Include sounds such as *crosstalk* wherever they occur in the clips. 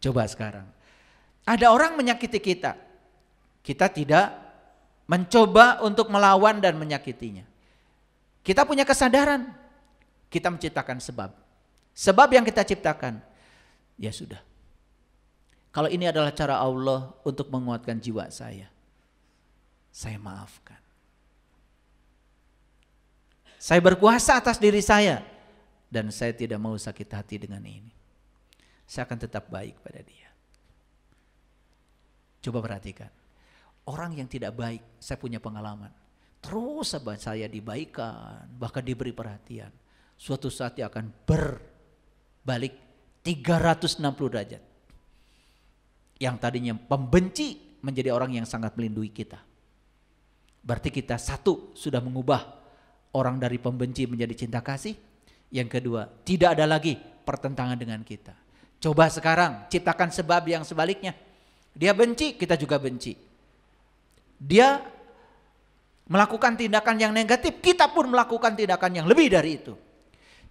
Coba sekarang. Ada orang menyakiti kita. Kita tidak mencoba untuk melawan dan menyakitinya. Kita punya kesadaran. Kita menciptakan sebab. Sebab yang kita ciptakan. Ya sudah. Kalau ini adalah cara Allah untuk menguatkan jiwa saya. Saya maafkan. Saya berkuasa atas diri saya. Dan saya tidak mau sakit hati dengan ini saya akan tetap baik pada dia. Coba perhatikan. Orang yang tidak baik, saya punya pengalaman. Terus saya dibaikan, bahkan diberi perhatian. Suatu saat dia akan berbalik 360 derajat. Yang tadinya pembenci menjadi orang yang sangat melindungi kita. Berarti kita satu sudah mengubah orang dari pembenci menjadi cinta kasih. Yang kedua, tidak ada lagi pertentangan dengan kita. Coba sekarang ciptakan sebab yang sebaliknya. Dia benci, kita juga benci. Dia melakukan tindakan yang negatif, kita pun melakukan tindakan yang lebih dari itu.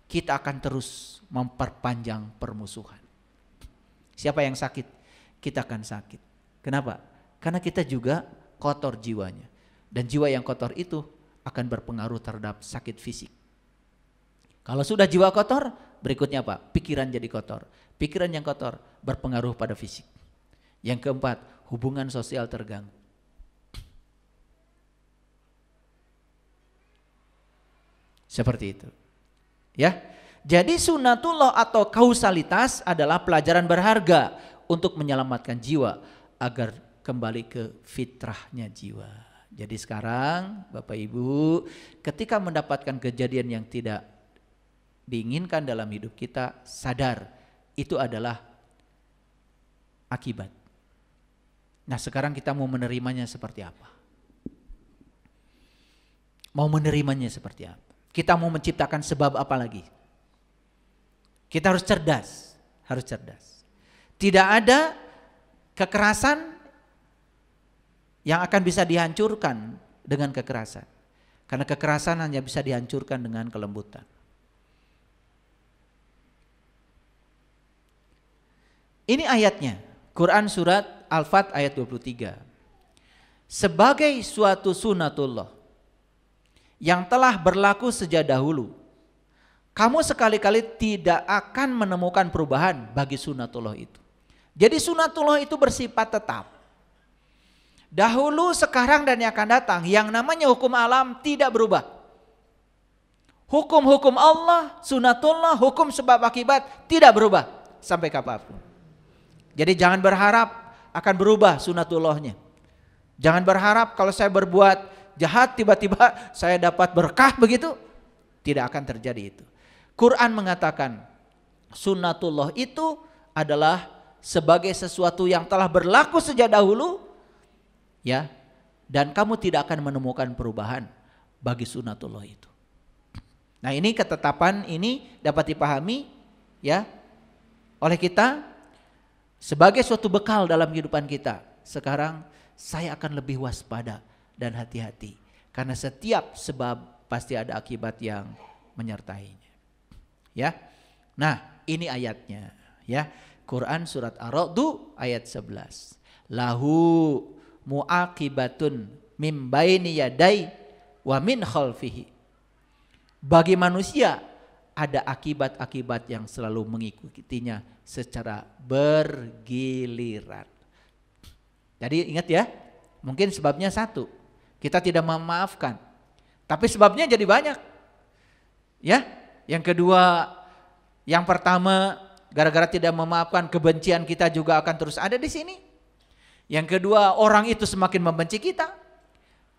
Kita akan terus memperpanjang permusuhan. Siapa yang sakit? Kita akan sakit. Kenapa? Karena kita juga kotor jiwanya. Dan jiwa yang kotor itu akan berpengaruh terhadap sakit fisik. Kalau sudah jiwa kotor, berikutnya apa? Pikiran jadi kotor. Pikiran yang kotor berpengaruh pada fisik. Yang keempat, hubungan sosial terganggu. Seperti itu. Ya. Jadi sunatullah atau kausalitas adalah pelajaran berharga untuk menyelamatkan jiwa agar kembali ke fitrahnya jiwa. Jadi sekarang Bapak Ibu ketika mendapatkan kejadian yang tidak diinginkan dalam hidup kita sadar itu adalah akibat. Nah sekarang kita mau menerimanya seperti apa? Mau menerimanya seperti apa? Kita mau menciptakan sebab apa lagi? Kita harus cerdas, harus cerdas. Tidak ada kekerasan yang akan bisa dihancurkan dengan kekerasan. Karena kekerasan hanya bisa dihancurkan dengan kelembutan. Ini ayatnya. Quran surat Al-Fat ayat 23. Sebagai suatu sunatullah yang telah berlaku sejak dahulu. Kamu sekali-kali tidak akan menemukan perubahan bagi sunatullah itu. Jadi sunatullah itu bersifat tetap. Dahulu, sekarang dan yang akan datang yang namanya hukum alam tidak berubah. Hukum-hukum Allah, sunatullah, hukum sebab akibat tidak berubah sampai kapan pun. Jadi jangan berharap akan berubah sunatullahnya. Jangan berharap kalau saya berbuat jahat tiba-tiba saya dapat berkah begitu. Tidak akan terjadi itu. Quran mengatakan sunatullah itu adalah sebagai sesuatu yang telah berlaku sejak dahulu ya dan kamu tidak akan menemukan perubahan bagi sunatullah itu. Nah, ini ketetapan ini dapat dipahami ya oleh kita sebagai suatu bekal dalam kehidupan kita. Sekarang saya akan lebih waspada dan hati-hati karena setiap sebab pasti ada akibat yang menyertainya. Ya. Nah, ini ayatnya ya. Quran surat Ar-Ra'd ayat 11. Lahu muaqibatun mim baini yadai wa min khalfihi. Bagi manusia ada akibat-akibat yang selalu mengikutinya secara bergiliran. Jadi ingat ya, mungkin sebabnya satu, kita tidak memaafkan. Tapi sebabnya jadi banyak. Ya, yang kedua, yang pertama gara-gara tidak memaafkan kebencian kita juga akan terus ada di sini. Yang kedua, orang itu semakin membenci kita.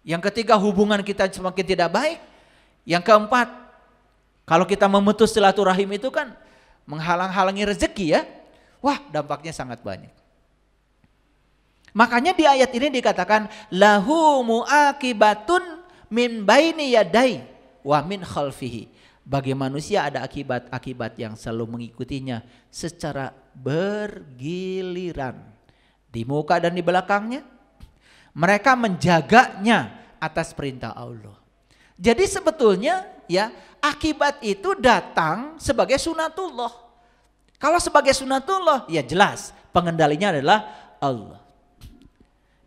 Yang ketiga, hubungan kita semakin tidak baik. Yang keempat, kalau kita memutus silaturahim itu kan menghalang-halangi rezeki ya. Wah, dampaknya sangat banyak. Makanya di ayat ini dikatakan lahu muakibatun min baini yadai wa min khalfihi. Bagi manusia ada akibat-akibat yang selalu mengikutinya secara bergiliran. Di muka dan di belakangnya. Mereka menjaganya atas perintah Allah. Jadi sebetulnya ya akibat itu datang sebagai sunatullah. Kalau sebagai sunatullah ya jelas pengendalinya adalah Allah.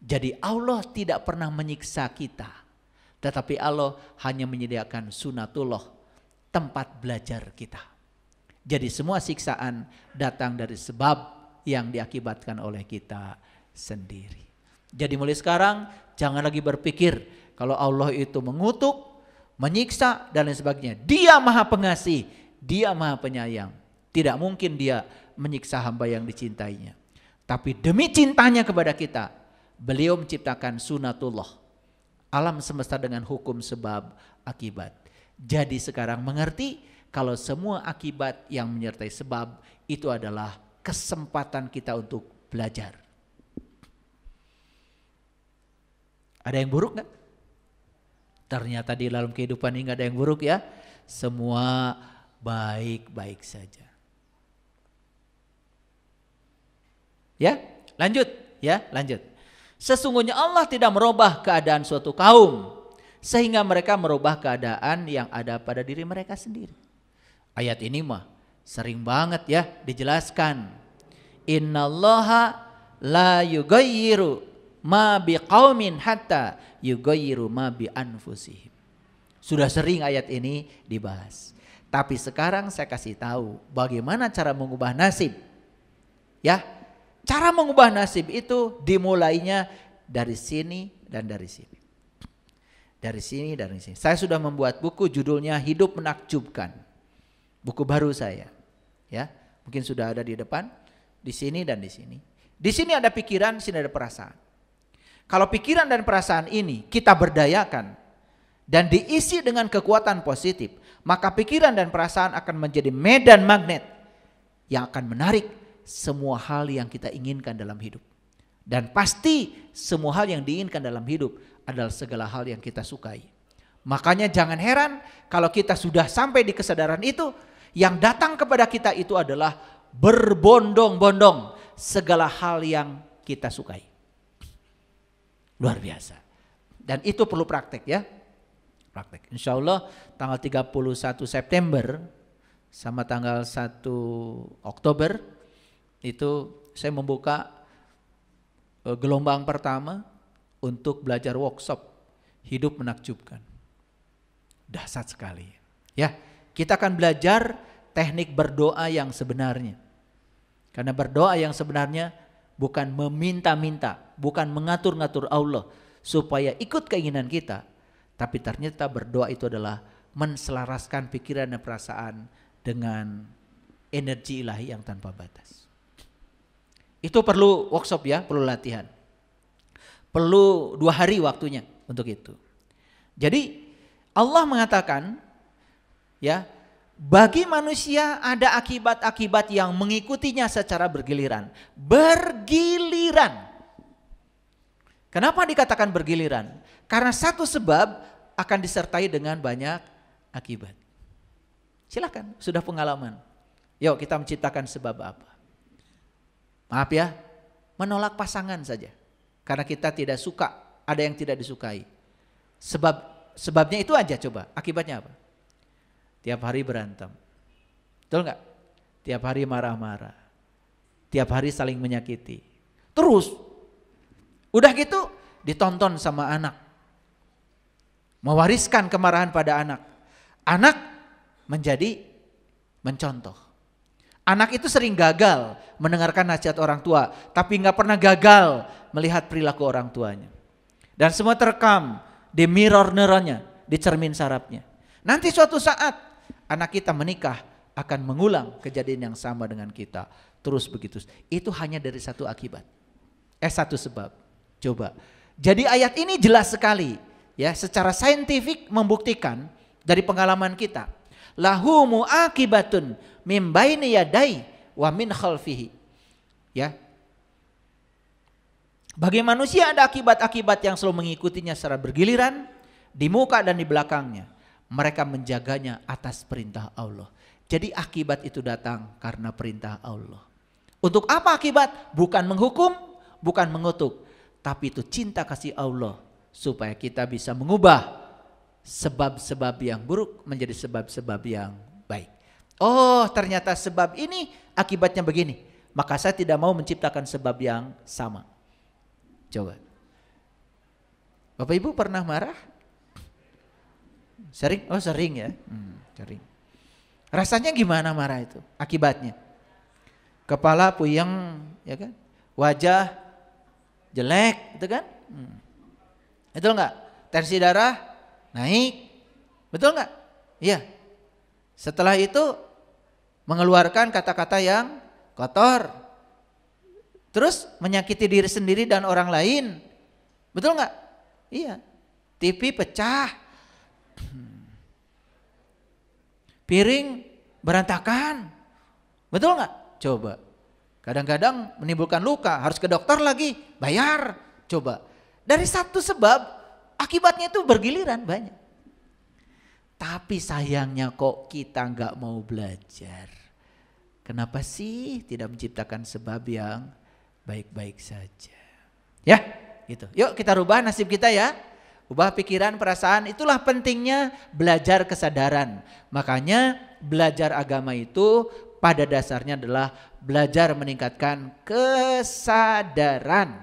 Jadi Allah tidak pernah menyiksa kita. Tetapi Allah hanya menyediakan sunatullah tempat belajar kita. Jadi semua siksaan datang dari sebab yang diakibatkan oleh kita sendiri. Jadi mulai sekarang jangan lagi berpikir kalau Allah itu mengutuk, menyiksa dan lain sebagainya. Dia maha pengasih, dia maha penyayang. Tidak mungkin dia menyiksa hamba yang dicintainya. Tapi demi cintanya kepada kita, Beliau menciptakan sunatullah. Alam semesta dengan hukum sebab akibat. Jadi sekarang mengerti kalau semua akibat yang menyertai sebab itu adalah kesempatan kita untuk belajar. Ada yang buruk nggak? Ternyata di dalam kehidupan ini nggak ada yang buruk ya. Semua baik-baik saja. Ya, lanjut ya, lanjut. Sesungguhnya Allah tidak merubah keadaan suatu kaum sehingga mereka merubah keadaan yang ada pada diri mereka sendiri. Ayat ini mah sering banget ya dijelaskan. Innallaha la yughayyiru ma biqaumin hatta yughayyiru ma bi anfusihim. Sudah sering ayat ini dibahas. Tapi sekarang saya kasih tahu bagaimana cara mengubah nasib. Ya, Cara mengubah nasib itu dimulainya dari sini dan dari sini. Dari sini dan dari sini. Saya sudah membuat buku judulnya Hidup Menakjubkan. Buku baru saya. Ya, mungkin sudah ada di depan, di sini dan di sini. Di sini ada pikiran, di sini ada perasaan. Kalau pikiran dan perasaan ini kita berdayakan dan diisi dengan kekuatan positif, maka pikiran dan perasaan akan menjadi medan magnet yang akan menarik semua hal yang kita inginkan dalam hidup. Dan pasti semua hal yang diinginkan dalam hidup adalah segala hal yang kita sukai. Makanya jangan heran kalau kita sudah sampai di kesadaran itu, yang datang kepada kita itu adalah berbondong-bondong segala hal yang kita sukai. Luar biasa. Dan itu perlu praktek ya. Praktek. Insya Allah tanggal 31 September sama tanggal 1 Oktober itu saya membuka uh, gelombang pertama untuk belajar workshop hidup menakjubkan. Dasar sekali. Ya, kita akan belajar teknik berdoa yang sebenarnya. Karena berdoa yang sebenarnya bukan meminta-minta, bukan mengatur-ngatur Allah supaya ikut keinginan kita, tapi ternyata berdoa itu adalah menselaraskan pikiran dan perasaan dengan energi ilahi yang tanpa batas. Itu perlu workshop ya, perlu latihan. Perlu dua hari waktunya untuk itu. Jadi Allah mengatakan ya bagi manusia ada akibat-akibat yang mengikutinya secara bergiliran. Bergiliran. Kenapa dikatakan bergiliran? Karena satu sebab akan disertai dengan banyak akibat. Silakan, sudah pengalaman. Yuk kita menciptakan sebab apa? Maaf ya, menolak pasangan saja. Karena kita tidak suka, ada yang tidak disukai. Sebab sebabnya itu aja coba, akibatnya apa? Tiap hari berantem. Betul nggak? Tiap hari marah-marah. Tiap hari saling menyakiti. Terus udah gitu ditonton sama anak. Mewariskan kemarahan pada anak. Anak menjadi mencontoh. Anak itu sering gagal mendengarkan nasihat orang tua, tapi nggak pernah gagal melihat perilaku orang tuanya. Dan semua terekam di mirror neuronnya, di cermin sarafnya. Nanti suatu saat anak kita menikah akan mengulang kejadian yang sama dengan kita. Terus begitu. Itu hanya dari satu akibat. Eh satu sebab. Coba. Jadi ayat ini jelas sekali ya secara saintifik membuktikan dari pengalaman kita. Lahu muakibatun mim baini yadai wa min khalfihi. Ya. Bagi manusia ada akibat-akibat yang selalu mengikutinya secara bergiliran di muka dan di belakangnya. mereka menjaganya atas perintah Allah. Jadi akibat itu datang karena perintah Allah. Untuk apa akibat? Bukan menghukum, bukan mengutuk, tapi itu cinta kasih Allah supaya kita bisa mengubah sebab-sebab yang buruk menjadi sebab-sebab yang. Oh, ternyata sebab ini akibatnya begini. Maka saya tidak mau menciptakan sebab yang sama. Coba. Bapak Ibu pernah marah? Sering? Oh sering ya. Hmm, sering. Rasanya gimana marah itu? Akibatnya? Kepala puyeng, ya kan? Wajah jelek, itu kan? Hmm. Betul nggak? Tensi darah naik, betul nggak? Iya. Setelah itu mengeluarkan kata-kata yang kotor, terus menyakiti diri sendiri dan orang lain, betul nggak? Iya. TV pecah, piring berantakan, betul nggak? Coba. Kadang-kadang menimbulkan luka, harus ke dokter lagi, bayar. Coba. Dari satu sebab, akibatnya itu bergiliran banyak. Tapi sayangnya kok kita nggak mau belajar. Kenapa sih tidak menciptakan sebab yang baik-baik saja? Ya, gitu. Yuk kita rubah nasib kita ya. Ubah pikiran, perasaan, itulah pentingnya belajar kesadaran. Makanya belajar agama itu pada dasarnya adalah belajar meningkatkan kesadaran.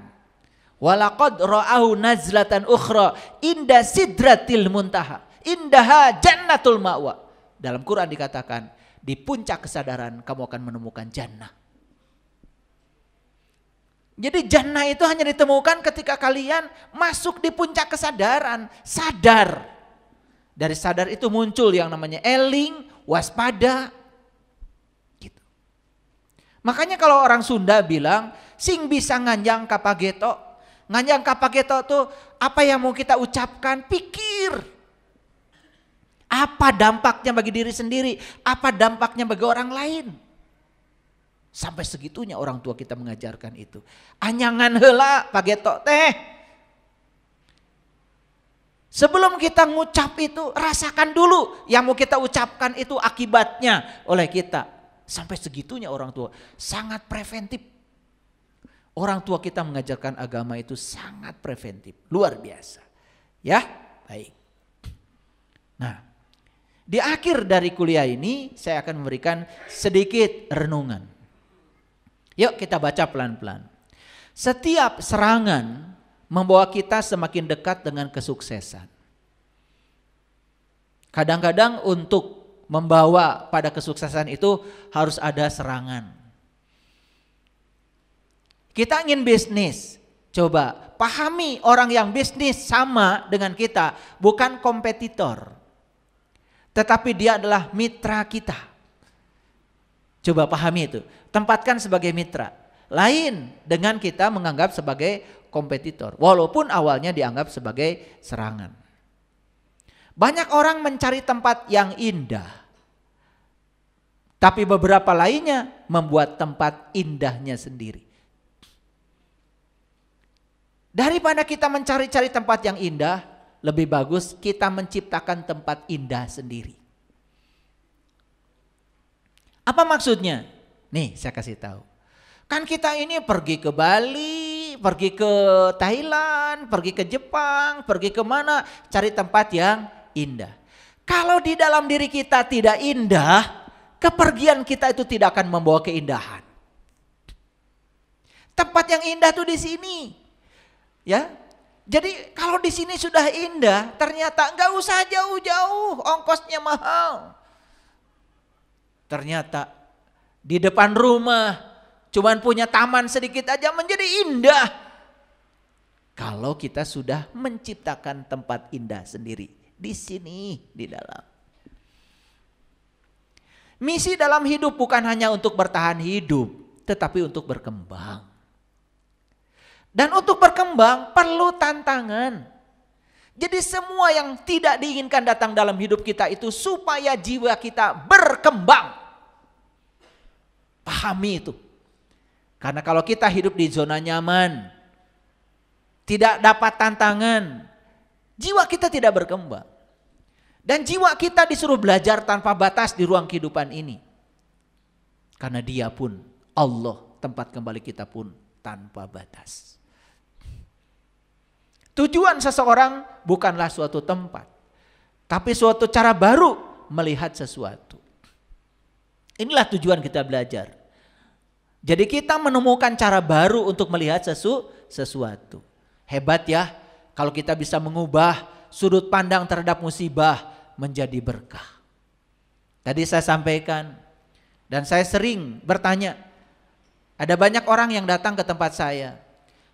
Walaqad ra'ahu nazlatan ukhra inda sidratil muntaha. Indaha jannatul ma'wa. Dalam Quran dikatakan, di puncak kesadaran kamu akan menemukan jannah. Jadi jannah itu hanya ditemukan ketika kalian masuk di puncak kesadaran, sadar. Dari sadar itu muncul yang namanya eling, waspada, Makanya kalau orang Sunda bilang, sing bisa nganjang kapageto. Nganjang kapageto tuh apa yang mau kita ucapkan, pikir. Apa dampaknya bagi diri sendiri, apa dampaknya bagi orang lain. Sampai segitunya orang tua kita mengajarkan itu. Anyangan hela pageto teh. Sebelum kita ngucap itu, rasakan dulu yang mau kita ucapkan itu akibatnya oleh kita. Sampai segitunya orang tua sangat preventif. Orang tua kita mengajarkan agama itu sangat preventif, luar biasa. Ya, baik. Nah, di akhir dari kuliah ini saya akan memberikan sedikit renungan. Yuk kita baca pelan-pelan. Setiap serangan membawa kita semakin dekat dengan kesuksesan. Kadang-kadang untuk membawa pada kesuksesan itu harus ada serangan. Kita ingin bisnis, coba pahami orang yang bisnis sama dengan kita, bukan kompetitor. Tetapi dia adalah mitra kita. Coba pahami itu, tempatkan sebagai mitra. Lain dengan kita menganggap sebagai kompetitor, walaupun awalnya dianggap sebagai serangan. Banyak orang mencari tempat yang indah, tapi beberapa lainnya membuat tempat indahnya sendiri. Daripada kita mencari-cari tempat yang indah, lebih bagus kita menciptakan tempat indah sendiri. Apa maksudnya? Nih saya kasih tahu. Kan kita ini pergi ke Bali, pergi ke Thailand, pergi ke Jepang, pergi ke mana, cari tempat yang indah. Kalau di dalam diri kita tidak indah, kepergian kita itu tidak akan membawa keindahan. Tempat yang indah tuh di sini. Ya. Jadi kalau di sini sudah indah, ternyata nggak usah jauh-jauh, ongkosnya mahal. Ternyata di depan rumah cuman punya taman sedikit aja menjadi indah. Kalau kita sudah menciptakan tempat indah sendiri di sini di dalam. Misi dalam hidup bukan hanya untuk bertahan hidup, tetapi untuk berkembang. Dan untuk berkembang perlu tantangan. Jadi semua yang tidak diinginkan datang dalam hidup kita itu supaya jiwa kita berkembang. Pahami itu. Karena kalau kita hidup di zona nyaman, tidak dapat tantangan, jiwa kita tidak berkembang. Dan jiwa kita disuruh belajar tanpa batas di ruang kehidupan ini. Karena dia pun Allah tempat kembali kita pun tanpa batas. Tujuan seseorang bukanlah suatu tempat. Tapi suatu cara baru melihat sesuatu. Inilah tujuan kita belajar. Jadi kita menemukan cara baru untuk melihat sesu, sesuatu. Hebat ya kalau kita bisa mengubah sudut pandang terhadap musibah menjadi berkah. Tadi saya sampaikan dan saya sering bertanya, ada banyak orang yang datang ke tempat saya.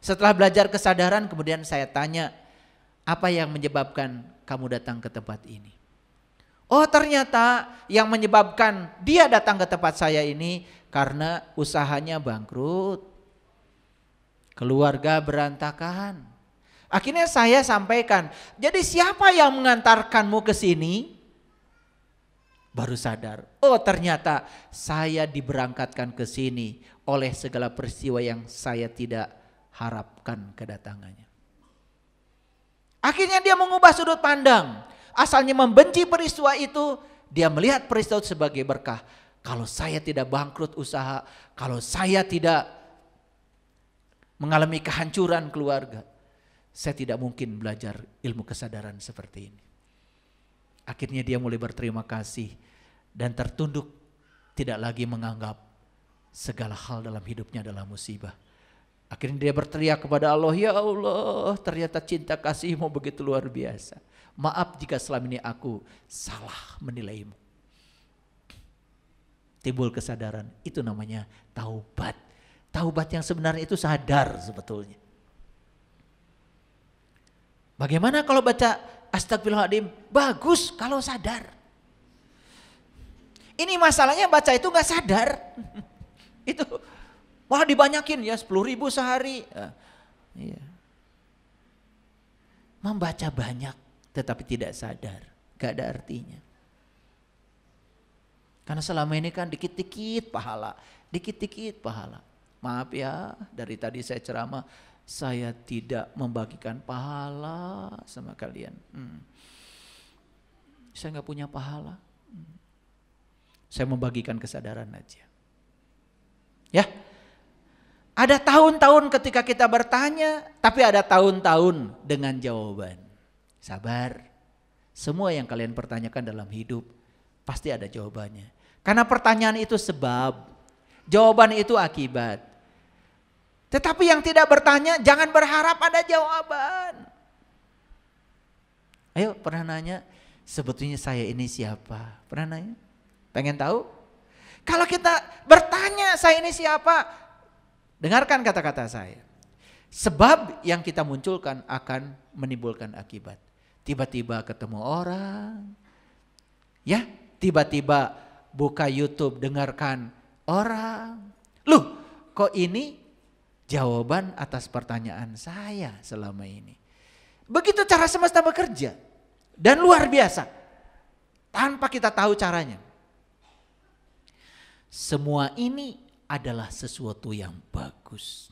Setelah belajar kesadaran kemudian saya tanya, apa yang menyebabkan kamu datang ke tempat ini? Oh ternyata yang menyebabkan dia datang ke tempat saya ini karena usahanya bangkrut. Keluarga berantakan. Akhirnya saya sampaikan, jadi siapa yang mengantarkanmu ke sini? baru sadar, oh ternyata saya diberangkatkan ke sini oleh segala peristiwa yang saya tidak harapkan kedatangannya. Akhirnya dia mengubah sudut pandang. Asalnya membenci peristiwa itu, dia melihat peristiwa itu sebagai berkah. Kalau saya tidak bangkrut usaha, kalau saya tidak mengalami kehancuran keluarga, saya tidak mungkin belajar ilmu kesadaran seperti ini. Akhirnya dia mulai berterima kasih dan tertunduk tidak lagi menganggap segala hal dalam hidupnya adalah musibah. Akhirnya dia berteriak kepada Allah, Ya Allah ternyata cinta kasihmu begitu luar biasa. Maaf jika selama ini aku salah menilaimu. Timbul kesadaran, itu namanya taubat. Taubat yang sebenarnya itu sadar sebetulnya. Bagaimana kalau baca astagfirullahaladzim? Bagus kalau sadar. Ini masalahnya baca itu nggak sadar. *laughs* itu wah dibanyakin ya 10 ribu sehari. Uh, iya. Membaca banyak tetapi tidak sadar. Gak ada artinya. Karena selama ini kan dikit-dikit pahala. Dikit-dikit pahala. Maaf ya dari tadi saya ceramah. Saya tidak membagikan pahala sama kalian. Hmm. Saya nggak punya pahala. Hmm. Saya membagikan kesadaran aja. Ya. Ada tahun-tahun ketika kita bertanya, tapi ada tahun-tahun dengan jawaban. Sabar. Semua yang kalian pertanyakan dalam hidup pasti ada jawabannya. Karena pertanyaan itu sebab, jawaban itu akibat. Tetapi yang tidak bertanya jangan berharap ada jawaban. Ayo pernah nanya, sebetulnya saya ini siapa? Pernah nanya? Pengen tahu? Kalau kita bertanya saya ini siapa? Dengarkan kata-kata saya. Sebab yang kita munculkan akan menimbulkan akibat. Tiba-tiba ketemu orang. Ya, tiba-tiba buka YouTube dengarkan orang. Loh, kok ini jawaban atas pertanyaan saya selama ini. Begitu cara semesta bekerja. Dan luar biasa. Tanpa kita tahu caranya. Semua ini adalah sesuatu yang bagus.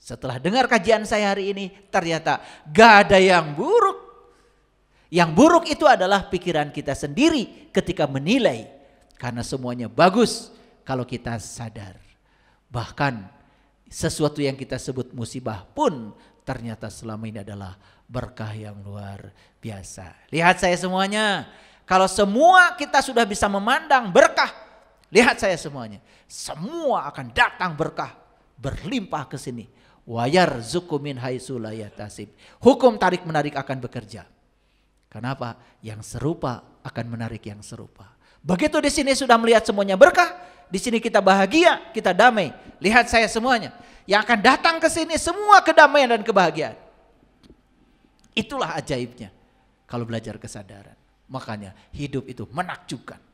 Setelah dengar kajian saya hari ini, ternyata gak ada yang buruk. Yang buruk itu adalah pikiran kita sendiri ketika menilai. Karena semuanya bagus kalau kita sadar. Bahkan sesuatu yang kita sebut musibah pun ternyata selama ini adalah berkah yang luar biasa. Lihat saya semuanya. Kalau semua kita sudah bisa memandang berkah Lihat saya semuanya. Semua akan datang berkah. Berlimpah ke sini. Wayar zukumin haisulayatasim. Hukum tarik menarik akan bekerja. Kenapa? Yang serupa akan menarik yang serupa. Begitu di sini sudah melihat semuanya berkah, di sini kita bahagia, kita damai. Lihat saya semuanya. Yang akan datang ke sini semua kedamaian dan kebahagiaan. Itulah ajaibnya kalau belajar kesadaran. Makanya hidup itu menakjubkan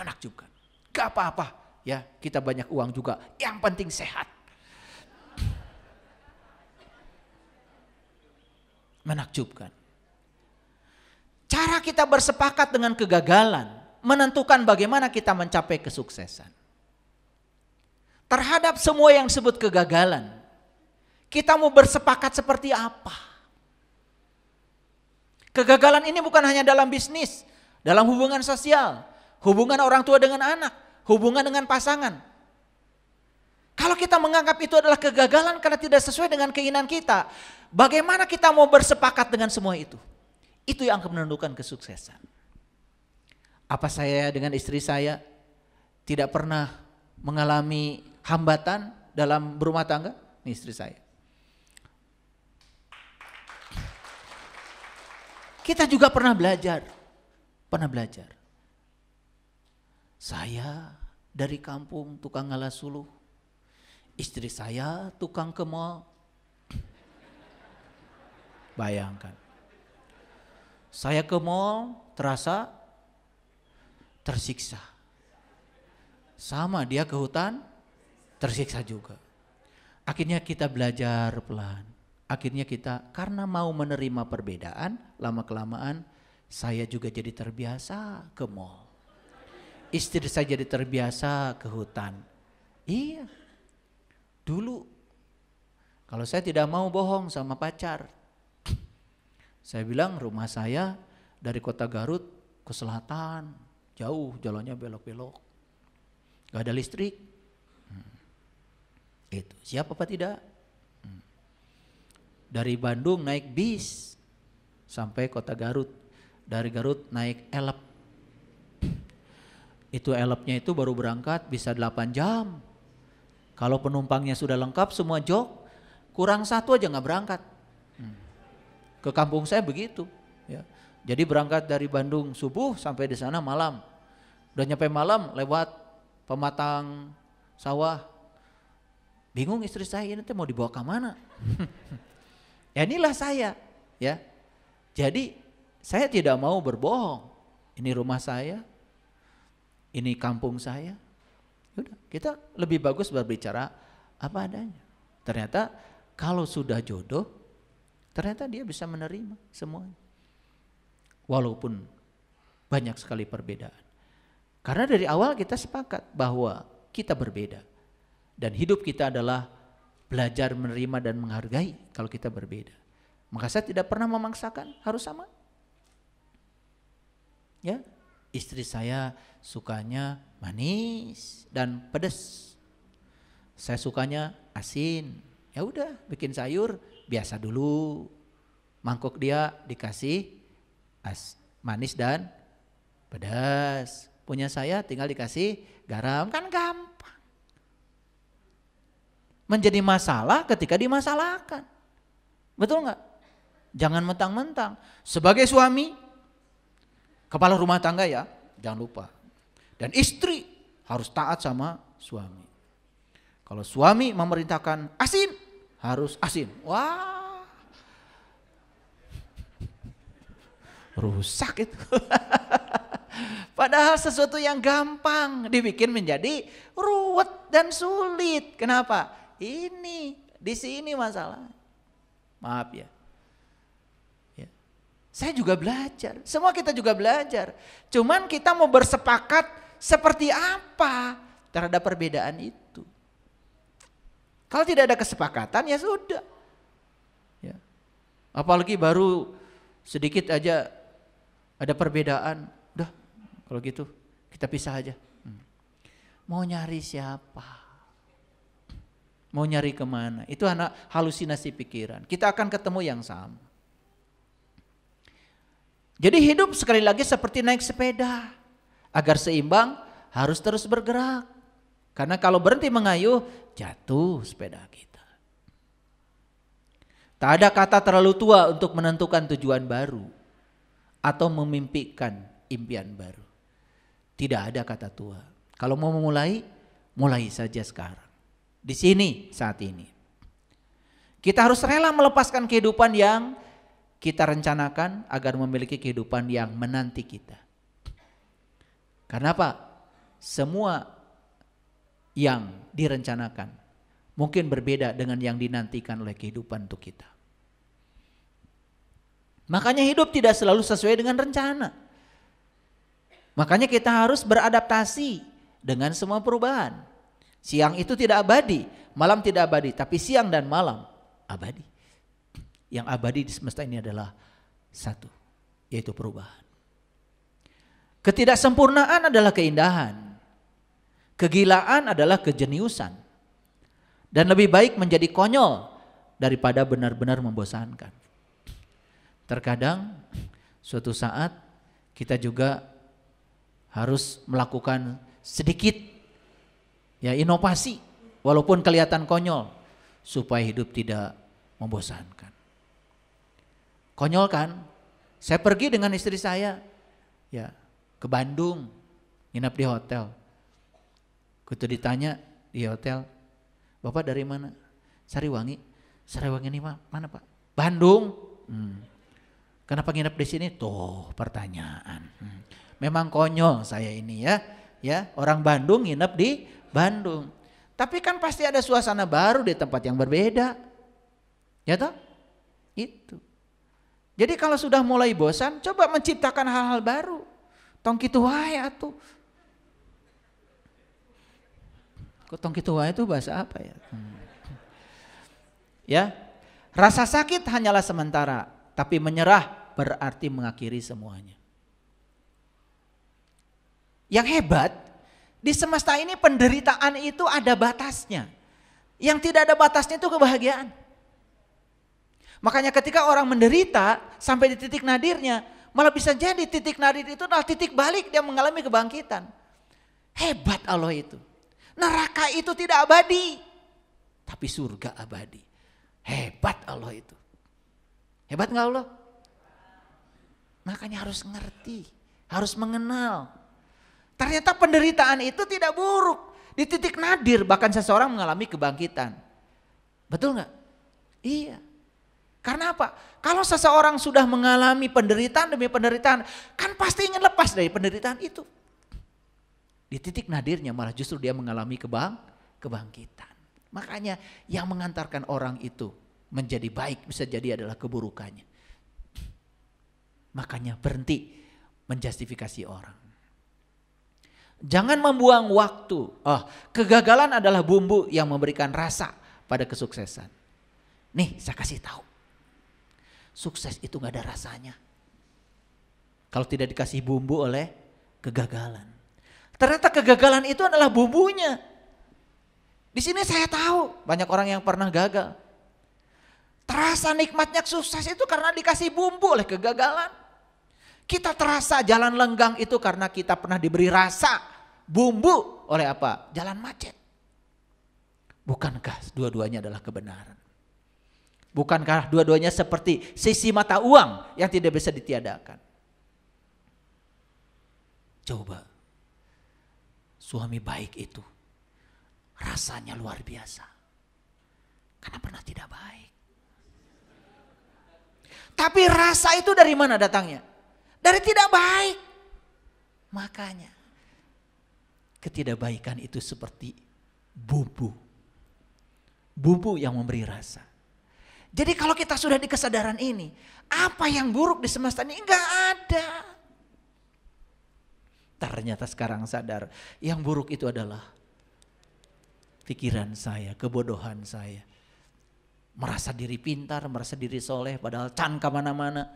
menakjubkan. Gak apa-apa ya kita banyak uang juga, yang penting sehat. Menakjubkan. Cara kita bersepakat dengan kegagalan menentukan bagaimana kita mencapai kesuksesan. Terhadap semua yang disebut kegagalan, kita mau bersepakat seperti apa? Kegagalan ini bukan hanya dalam bisnis, dalam hubungan sosial, hubungan orang tua dengan anak, hubungan dengan pasangan. Kalau kita menganggap itu adalah kegagalan karena tidak sesuai dengan keinginan kita, bagaimana kita mau bersepakat dengan semua itu? Itu yang akan menentukan kesuksesan. Apa saya dengan istri saya tidak pernah mengalami hambatan dalam berumah tangga? Ini istri saya. Kita juga pernah belajar, pernah belajar. Saya dari kampung tukang ngalah suluh, istri saya tukang ke mall. Bayangkan. Saya ke mall terasa tersiksa. Sama dia ke hutan tersiksa juga. Akhirnya kita belajar pelan. Akhirnya kita karena mau menerima perbedaan, lama-kelamaan saya juga jadi terbiasa ke mall. Istri saya jadi terbiasa ke hutan. Iya. Dulu kalau saya tidak mau bohong sama pacar. Saya bilang rumah saya dari kota Garut ke selatan, jauh jalannya belok-belok. Gak ada listrik. Hmm. Itu siapa apa tidak? dari Bandung naik bis sampai kota Garut. Dari Garut naik elep. Itu elepnya itu baru berangkat bisa 8 jam. Kalau penumpangnya sudah lengkap semua jok, kurang satu aja nggak berangkat. Hmm. Ke kampung saya begitu. Ya. Jadi berangkat dari Bandung subuh sampai di sana malam. Udah nyampe malam lewat pematang sawah. Bingung istri saya ini mau dibawa ke mana? *laughs* Ya inilah saya, ya. Jadi saya tidak mau berbohong. Ini rumah saya, ini kampung saya. Udah, kita lebih bagus berbicara apa adanya. Ternyata kalau sudah jodoh, ternyata dia bisa menerima semuanya. Walaupun banyak sekali perbedaan. Karena dari awal kita sepakat bahwa kita berbeda. Dan hidup kita adalah belajar menerima dan menghargai kalau kita berbeda. Maka saya tidak pernah memaksakan harus sama. Ya, istri saya sukanya manis dan pedas. Saya sukanya asin. Ya udah, bikin sayur biasa dulu. Mangkuk dia dikasih as, manis dan pedas. Punya saya tinggal dikasih garam kan gampang menjadi masalah ketika dimasalahkan. Betul nggak? Jangan mentang-mentang. Sebagai suami, kepala rumah tangga ya, jangan lupa. Dan istri harus taat sama suami. Kalau suami memerintahkan asin, harus asin. Wah, rusak itu. *laughs* Padahal sesuatu yang gampang dibikin menjadi ruwet dan sulit. Kenapa? Ini di sini masalah. Maaf ya. Saya juga belajar. Semua kita juga belajar. Cuman kita mau bersepakat seperti apa terhadap perbedaan itu. Kalau tidak ada kesepakatan ya sudah. Ya. Apalagi baru sedikit aja ada perbedaan. Udah kalau gitu kita pisah aja. Hmm. Mau nyari siapa? Mau nyari ke mana? Itu anak halusinasi pikiran. Kita akan ketemu yang sama. Jadi hidup sekali lagi seperti naik sepeda. Agar seimbang harus terus bergerak. Karena kalau berhenti mengayuh jatuh sepeda kita. Tak ada kata terlalu tua untuk menentukan tujuan baru. Atau memimpikan impian baru. Tidak ada kata tua. Kalau mau memulai, mulai saja sekarang di sini saat ini. Kita harus rela melepaskan kehidupan yang kita rencanakan agar memiliki kehidupan yang menanti kita. Karena apa? Semua yang direncanakan mungkin berbeda dengan yang dinantikan oleh kehidupan untuk kita. Makanya hidup tidak selalu sesuai dengan rencana. Makanya kita harus beradaptasi dengan semua perubahan. Siang itu tidak abadi, malam tidak abadi, tapi siang dan malam abadi. Yang abadi di semesta ini adalah satu, yaitu perubahan. Ketidaksempurnaan adalah keindahan. Kegilaan adalah kejeniusan. Dan lebih baik menjadi konyol daripada benar-benar membosankan. Terkadang suatu saat kita juga harus melakukan sedikit ya inovasi walaupun kelihatan konyol supaya hidup tidak membosankan. Konyol kan? Saya pergi dengan istri saya ya ke Bandung, nginap di hotel. Kutu ditanya di hotel, Bapak dari mana? Sariwangi. Sariwangi ini mana Pak? Bandung. Hmm. Kenapa nginep di sini? Tuh pertanyaan. Hmm. Memang konyol saya ini ya. Ya, orang Bandung nginep di Bandung. Tapi kan pasti ada suasana baru di tempat yang berbeda. Ya toh? Itu. Jadi kalau sudah mulai bosan, coba menciptakan hal-hal baru. Tong kitu wae atuh. Itu bahasa apa ya? Hmm. Ya. Rasa sakit hanyalah sementara, tapi menyerah berarti mengakhiri semuanya. Yang hebat, di semesta ini penderitaan itu ada batasnya. Yang tidak ada batasnya itu kebahagiaan. Makanya ketika orang menderita sampai di titik nadirnya, Malah bisa jadi titik nadir itu adalah titik balik dia mengalami kebangkitan. Hebat Allah itu. Neraka itu tidak abadi. Tapi surga abadi. Hebat Allah itu. Hebat nggak Allah? Makanya harus ngerti. Harus mengenal. Ternyata penderitaan itu tidak buruk. Di titik nadir bahkan seseorang mengalami kebangkitan. Betul nggak? Iya. Karena apa? Kalau seseorang sudah mengalami penderitaan demi penderitaan, kan pasti ingin lepas dari penderitaan itu. Di titik nadirnya malah justru dia mengalami kebang, kebangkitan. Makanya yang mengantarkan orang itu menjadi baik bisa jadi adalah keburukannya. Makanya berhenti menjustifikasi orang. Jangan membuang waktu. Oh, kegagalan adalah bumbu yang memberikan rasa pada kesuksesan. Nih, saya kasih tahu sukses itu nggak ada rasanya. Kalau tidak dikasih bumbu oleh kegagalan. Ternyata kegagalan itu adalah bumbunya. Di sini saya tahu banyak orang yang pernah gagal. Terasa nikmatnya sukses itu karena dikasih bumbu oleh kegagalan. Kita terasa jalan lenggang itu karena kita pernah diberi rasa bumbu oleh apa? Jalan macet. Bukankah dua-duanya adalah kebenaran? Bukankah dua-duanya seperti sisi mata uang yang tidak bisa ditiadakan? Coba, suami baik itu rasanya luar biasa. Karena pernah tidak baik. Tapi rasa itu dari mana datangnya? Dari tidak baik. Makanya ketidakbaikan itu seperti bumbu. Bumbu yang memberi rasa. Jadi kalau kita sudah di kesadaran ini, apa yang buruk di semesta ini enggak ada. Ternyata sekarang sadar, yang buruk itu adalah pikiran saya, kebodohan saya. Merasa diri pintar, merasa diri soleh, padahal can ke mana-mana.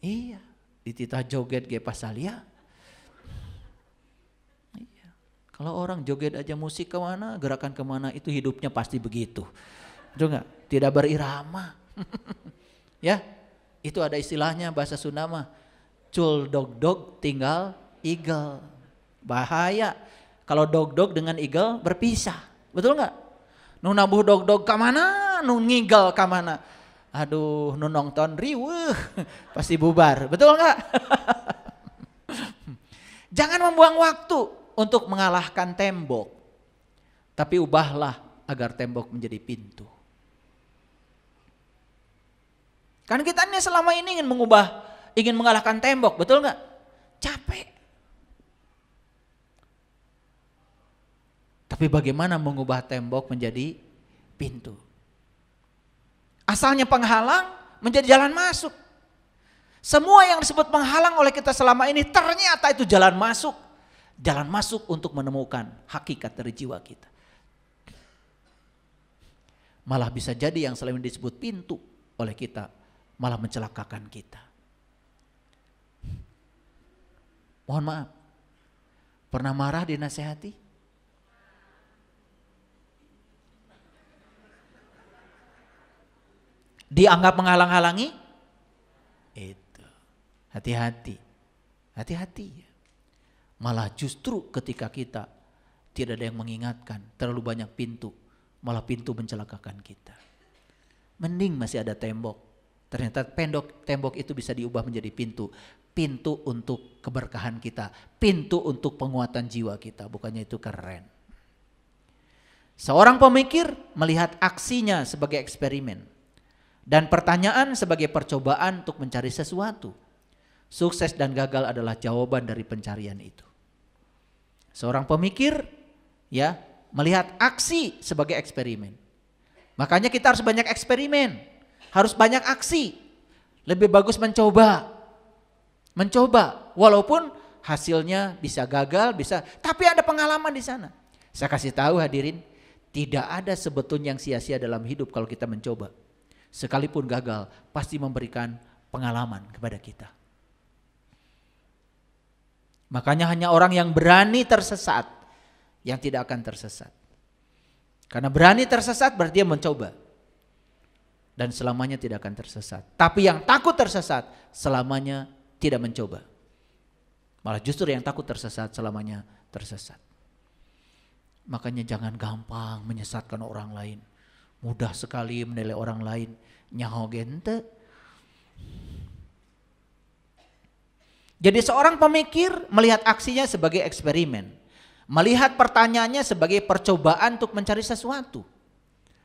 Iya, dititah joget ge pasalia. Iya. Kalau orang joget aja musik ke mana, gerakan ke mana, itu hidupnya pasti begitu. Itu enggak? Tidak berirama. *laughs* ya, itu ada istilahnya bahasa Sunda mah. Cul dog dog tinggal eagle. Bahaya. Kalau dog dog dengan eagle berpisah. Betul nggak? Nu nabuh dog dog ke mana? Nu ngigel ke mana? Aduh, nu nonton riweuh. *laughs* Pasti bubar. Betul nggak? *laughs* Jangan membuang waktu untuk mengalahkan tembok. Tapi ubahlah agar tembok menjadi pintu. Kan kita ini selama ini ingin mengubah, ingin mengalahkan tembok, betul nggak? Capek. Tapi bagaimana mengubah tembok menjadi pintu? Asalnya penghalang menjadi jalan masuk. Semua yang disebut penghalang oleh kita selama ini ternyata itu jalan masuk. Jalan masuk untuk menemukan hakikat dari jiwa kita. Malah bisa jadi yang selama ini disebut pintu oleh kita malah mencelakakan kita. Mohon maaf. Pernah marah dinasehati? Dianggap menghalang-halangi? Itu. Hati-hati. Hati-hati. Malah justru ketika kita tidak ada yang mengingatkan, terlalu banyak pintu, malah pintu mencelakakan kita. Mending masih ada tembok. Ternyata pendok, tembok itu bisa diubah menjadi pintu. Pintu untuk keberkahan kita, pintu untuk penguatan jiwa kita. Bukannya itu keren. Seorang pemikir melihat aksinya sebagai eksperimen dan pertanyaan sebagai percobaan untuk mencari sesuatu. Sukses dan gagal adalah jawaban dari pencarian itu. Seorang pemikir ya melihat aksi sebagai eksperimen. Makanya kita harus banyak eksperimen, harus banyak aksi. Lebih bagus mencoba. Mencoba walaupun hasilnya bisa gagal, bisa tapi ada pengalaman di sana. Saya kasih tahu hadirin, tidak ada sebetulnya yang sia-sia dalam hidup kalau kita mencoba. Sekalipun gagal, pasti memberikan pengalaman kepada kita. Makanya hanya orang yang berani tersesat yang tidak akan tersesat. Karena berani tersesat berarti dia mencoba. Dan selamanya tidak akan tersesat. Tapi yang takut tersesat selamanya tidak mencoba. Malah justru yang takut tersesat selamanya tersesat. Makanya jangan gampang menyesatkan orang lain. Mudah sekali menilai orang lain. Nyaho gente. Jadi seorang pemikir melihat aksinya sebagai eksperimen. Melihat pertanyaannya sebagai percobaan untuk mencari sesuatu.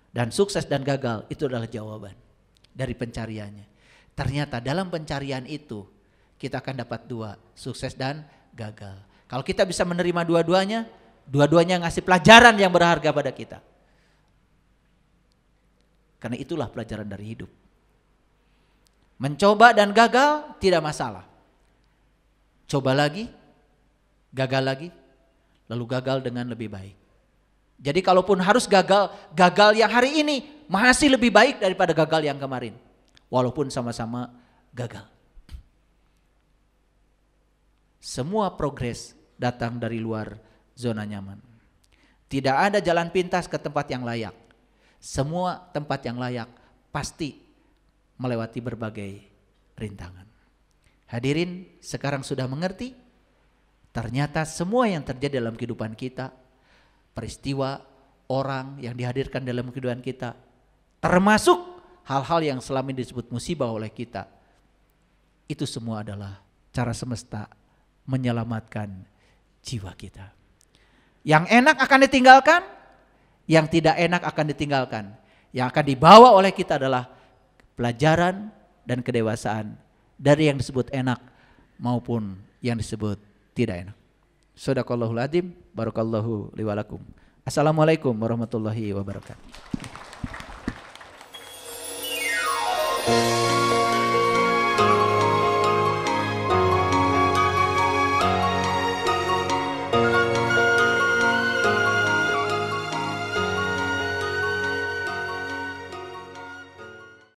Dan sukses dan gagal itu adalah jawaban dari pencariannya. Ternyata dalam pencarian itu kita akan dapat dua, sukses dan gagal. Kalau kita bisa menerima dua-duanya, Dua-duanya ngasih pelajaran yang berharga pada kita. Karena itulah pelajaran dari hidup. Mencoba dan gagal tidak masalah. Coba lagi, gagal lagi, lalu gagal dengan lebih baik. Jadi kalaupun harus gagal, gagal yang hari ini masih lebih baik daripada gagal yang kemarin. Walaupun sama-sama gagal. Semua progres datang dari luar zona nyaman. Tidak ada jalan pintas ke tempat yang layak. Semua tempat yang layak pasti melewati berbagai rintangan. Hadirin sekarang sudah mengerti? Ternyata semua yang terjadi dalam kehidupan kita, peristiwa orang yang dihadirkan dalam kehidupan kita, termasuk hal-hal yang selama ini disebut musibah oleh kita, itu semua adalah cara semesta menyelamatkan jiwa kita. Yang enak akan ditinggalkan, yang tidak enak akan ditinggalkan. Yang akan dibawa oleh kita adalah pelajaran dan kedewasaan dari yang disebut enak maupun yang disebut tidak enak. Sadaqallahul adzim, barakallahu liwalakum. Assalamualaikum warahmatullahi wabarakatuh.